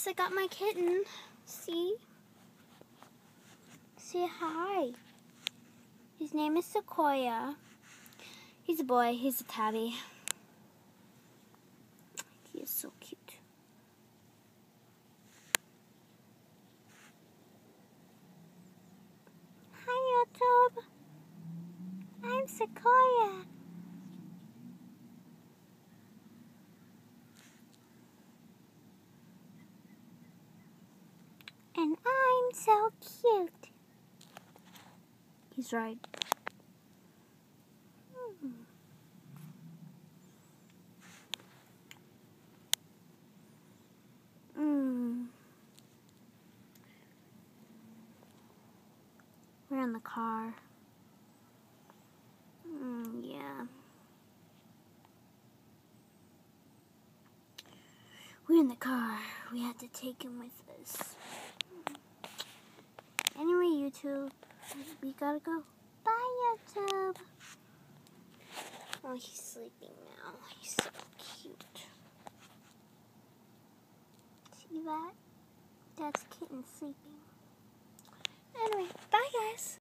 guys, I got my kitten. See? Say hi. His name is Sequoia. He's a boy. He's a tabby. He is so cute. Hi, YouTube. I'm Sequoia. And I'm so cute. He's right. Hmm. Mm. We're in the car. Mm, yeah. We're in the car. We had to take him with us. YouTube, we gotta go. Bye, YouTube. Oh, he's sleeping now. He's so cute. See that? That's kitten sleeping. Anyway, bye, guys.